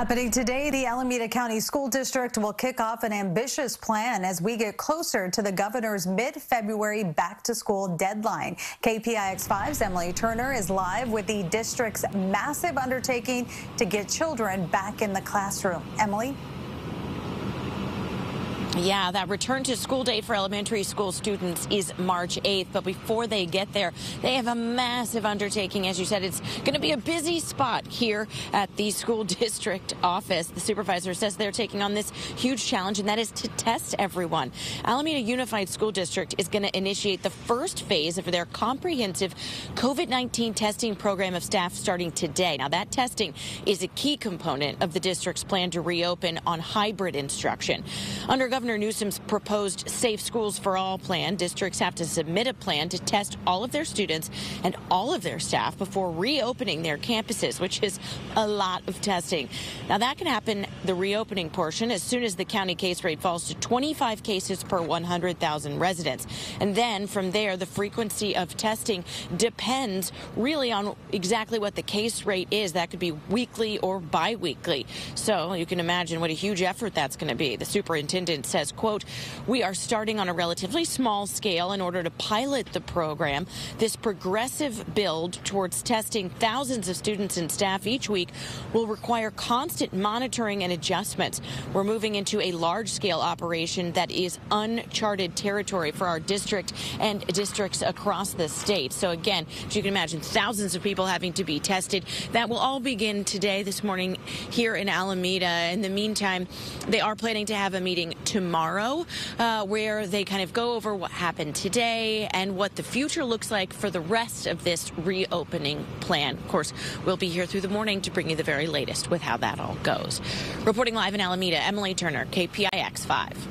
Happening today, the Alameda County School District will kick off an ambitious plan as we get closer to the governor's mid-February back-to-school deadline. KPIX5's Emily Turner is live with the district's massive undertaking to get children back in the classroom. Emily? Yeah, that return to school date for elementary school students is March 8th. But before they get there, they have a massive undertaking. As you said, it's going to be a busy spot here at the school district office. The supervisor says they're taking on this huge challenge, and that is to test everyone. Alameda Unified School District is going to initiate the first phase of their comprehensive COVID 19 testing program of staff starting today. Now, that testing is a key component of the district's plan to reopen on hybrid instruction. Under Governor Newsom's proposed Safe Schools for All plan, districts have to submit a plan to test all of their students and all of their staff before reopening their campuses, which is a lot of testing. Now, that can happen, the reopening portion, as soon as the county case rate falls to 25 cases per 100,000 residents. And then from there, the frequency of testing depends really on exactly what the case rate is. That could be weekly or biweekly. So you can imagine what a huge effort that's going to be. The superintendent says, quote, we are starting on a relatively small scale in order to pilot the program. This progressive build towards testing thousands of students and staff each week will require constant monitoring and adjustments. We're moving into a large scale operation that is uncharted territory for our district and districts across the state. So again, as you can imagine, thousands of people having to be tested. That will all begin today, this morning here in Alameda. In the meantime, they are planning to have a meeting tomorrow tomorrow, uh, where they kind of go over what happened today and what the future looks like for the rest of this reopening plan. Of course, we'll be here through the morning to bring you the very latest with how that all goes. Reporting live in Alameda, Emily Turner, KPIX 5.